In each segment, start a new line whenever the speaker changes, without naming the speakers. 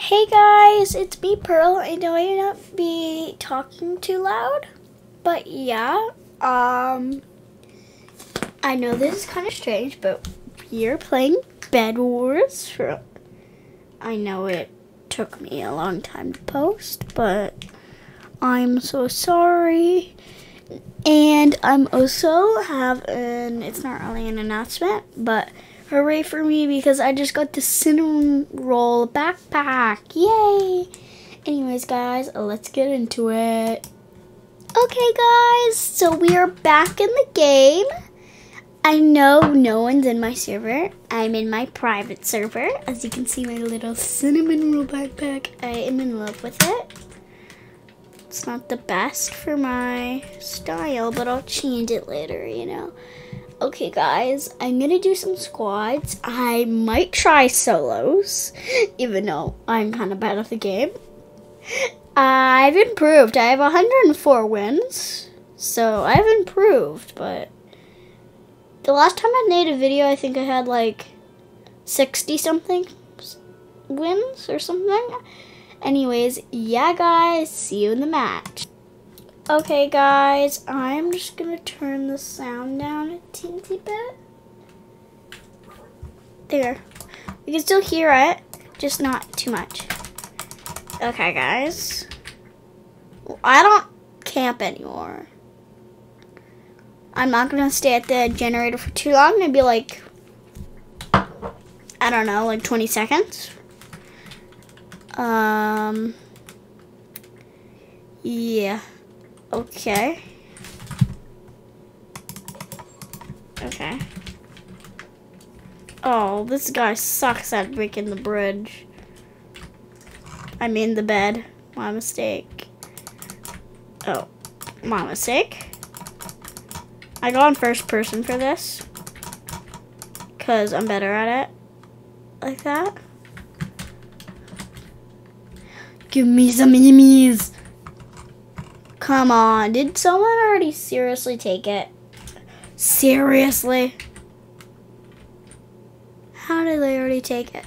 Hey guys, it's me Pearl. I know I may not be talking too loud, but yeah, um, I know this is kind of strange, but we're playing Bed Wars. For, I know it took me a long time to post, but I'm so sorry. And I'm also have an, it's not really an announcement, but hooray for me because I just got the cinnamon roll backpack. Yay! Anyways, guys, let's get into it. Okay, guys, so we are back in the game. I know no one's in my server. I'm in my private server. As you can see, my little cinnamon roll backpack. I am in love with it. It's not the best for my style, but I'll change it later, you know. Okay, guys, I'm gonna do some squads. I might try solos, even though I'm kind of bad at the game. I've improved. I have 104 wins, so I've improved, but the last time I made a video, I think I had like 60 something wins or something. Anyways, yeah, guys, see you in the match. Okay, guys, I'm just gonna turn the sound down a teensy bit. There. You can still hear it, just not too much. Okay, guys. I don't camp anymore. I'm not gonna stay at the generator for too long. Maybe like, I don't know, like 20 seconds. Um, yeah. Okay. Okay. Oh, this guy sucks at breaking the bridge. I mean the bed. My mistake. Oh, my mistake. I go in first person for this. Because I'm better at it. Like that. Give me some enemies. Come on. Did someone already seriously take it? Seriously? How did they already take it?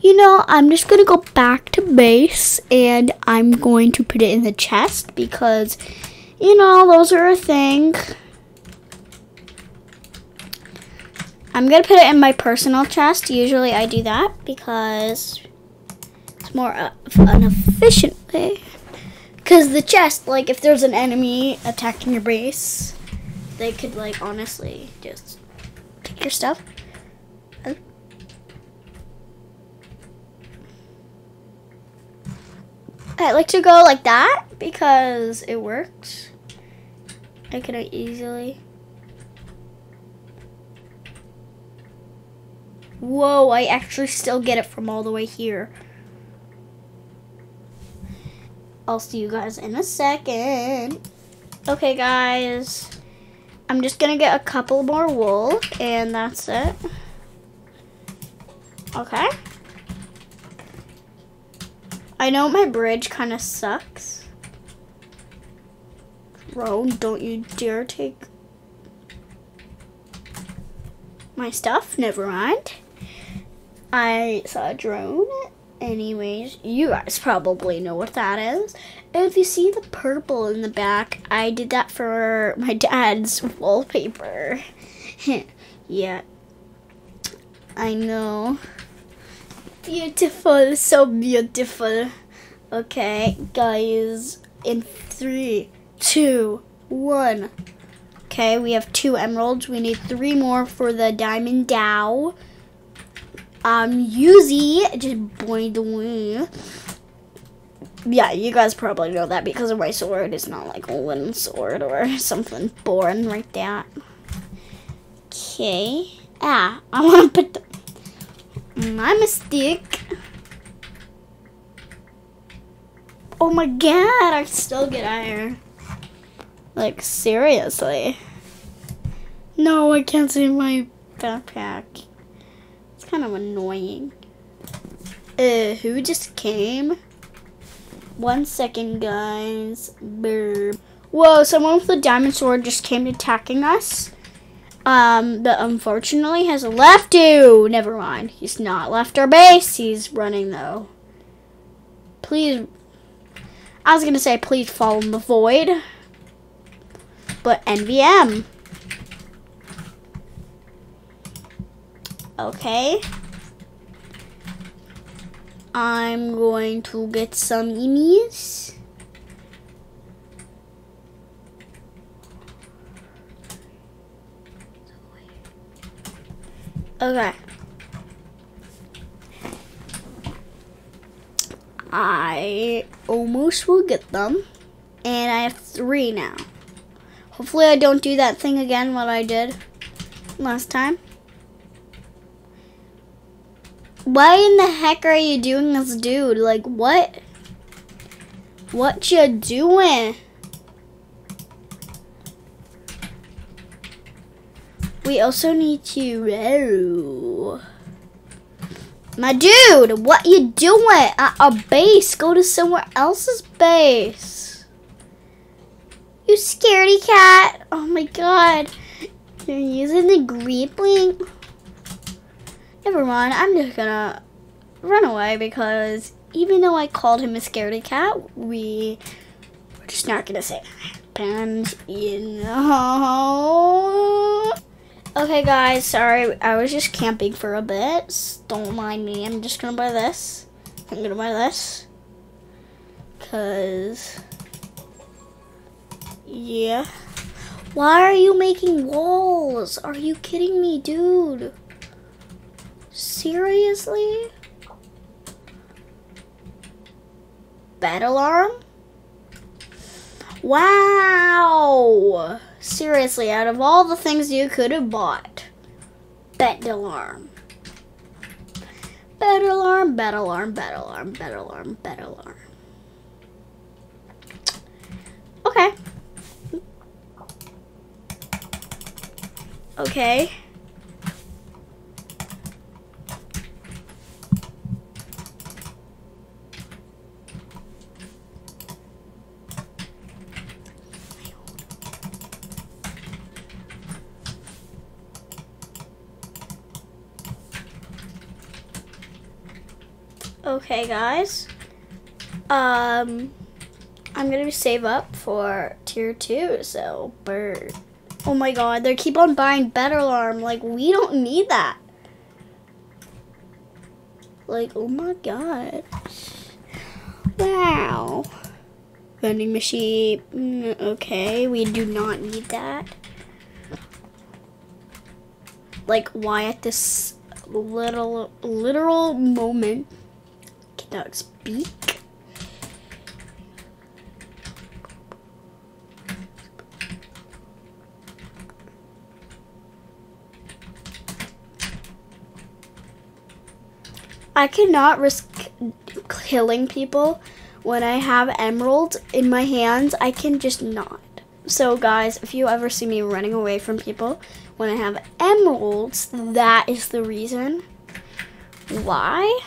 You know, I'm just going to go back to base and I'm going to put it in the chest because, you know, those are a thing. I'm going to put it in my personal chest. Usually I do that because it's more of an efficient way. Because the chest, like, if there's an enemy attacking your base, they could, like, honestly just take your stuff. I like to go like that because it works. I can easily. Whoa, I actually still get it from all the way here. I'll see you guys in a second. Okay, guys. I'm just going to get a couple more wool, and that's it. Okay. I know my bridge kind of sucks. Roan, don't you dare take my stuff. Never mind. I saw a drone Anyways, you guys probably know what that is. And if you see the purple in the back, I did that for my dad's wallpaper. yeah. I know. Beautiful, so beautiful. Okay, guys, in three, two, one. Okay, we have two emeralds. We need three more for the diamond Dow. Um, Yuzi just boy away. Yeah, you guys probably know that because of my sword. It's not like a wooden sword or something boring like that. Okay. Ah, I want to put the... My mistake. Oh my god, I still get iron. Like, seriously. No, I can't see my backpack kind of annoying. Uh, who just came? One second, guys. Burr. Whoa, someone with a diamond sword just came attacking us. Um, but unfortunately has left you. Never mind. He's not left our base. He's running though. Please. I was gonna say please follow the void. But NVM. Okay. I'm going to get some emies. Okay. I almost will get them. And I have three now. Hopefully I don't do that thing again what I did last time. Why in the heck are you doing this, dude? Like, what? What you doing? We also need to... My dude, what you doing at a base? Go to somewhere else's base. You scaredy cat. Oh my god. You're using the grappling. Never mind, I'm just gonna run away because even though I called him a scaredy cat, we we're just not gonna say that And you know. Okay guys, sorry, I was just camping for a bit. Don't mind me, I'm just gonna buy this. I'm gonna buy this. Cause, yeah. Why are you making walls? Are you kidding me, dude? Seriously? Battle alarm? Wow! Seriously, out of all the things you could have bought, battle alarm. Battle alarm, battle alarm, battle alarm, battle alarm, battle alarm. Okay. Okay. Okay, guys. Um, I'm gonna save up for tier two, so bird. Oh my god, they keep on buying better alarm. Like, we don't need that. Like, oh my god. Wow. Vending machine. Mm, okay, we do not need that. Like, why at this little, literal moment cannot speak? I cannot risk killing people when I have emeralds in my hands. I can just not. So guys, if you ever see me running away from people when I have emeralds, mm-hmm. that is the reason. Why?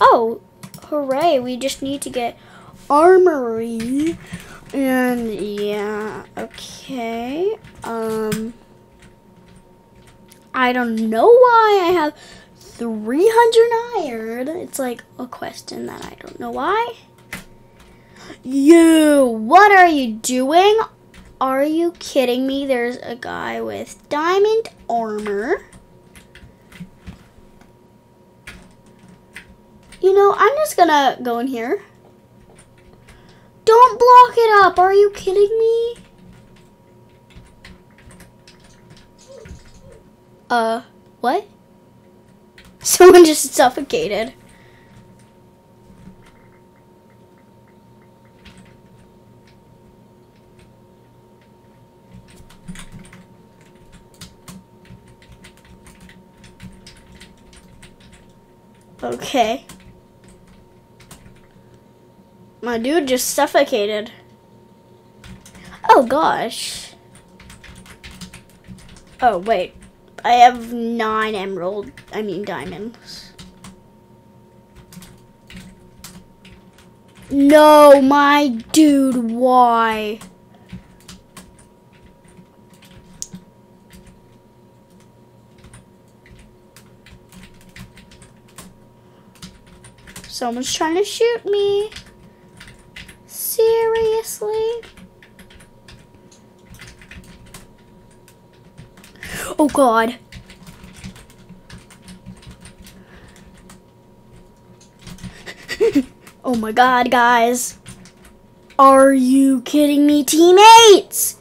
Oh, hooray, we just need to get armory. And yeah, okay. Um, I don't know why I have 300 iron. It's like a question that I don't know why. You, what are you doing? Are you kidding me? There's a guy with diamond armor. You know, I'm just gonna go in here. Don't block it up. Are you kidding me? Uh, what? Someone just suffocated. Okay. My dude just suffocated. Oh gosh. Oh wait. I have nine emerald, I mean diamonds. No, my dude, why? Someone's trying to shoot me. Seriously? Oh god. oh my god, guys. Are you kidding me, teammates?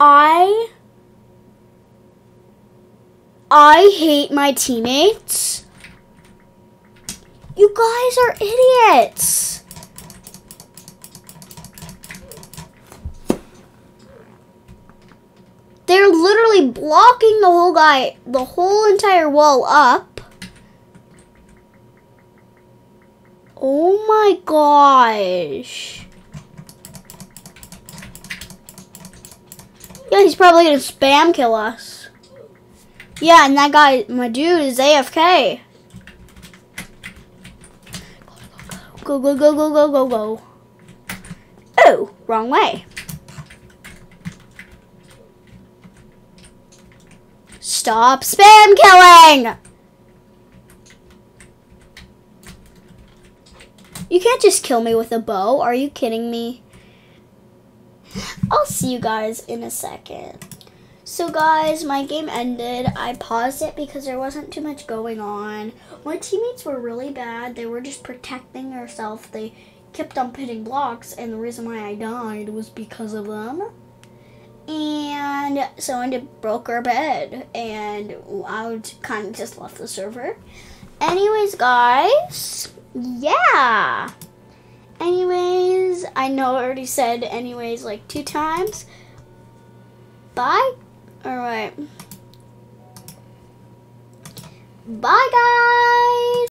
I I hate my teammates. You guys are idiots. They're literally blocking the whole guy, the whole entire wall up. Oh my gosh. Yeah, he's probably gonna spam kill us. Yeah, and that guy, my dude, is AFK. Go, go, go, go, go, go, go. Oh, wrong way. Stop spam killing! You can't just kill me with a bow. Are you kidding me? I'll see you guys in a second. So guys, my game ended. I paused it because there wasn't too much going on. My teammates were really bad. They were just protecting themselves. They kept on putting blocks and the reason why I died was because of them. And someone broke our bed and I kind of just left the server. Anyways, guys, yeah. Anyways, I know I already said anyways like two times. Bye. Alright. Bye, guys!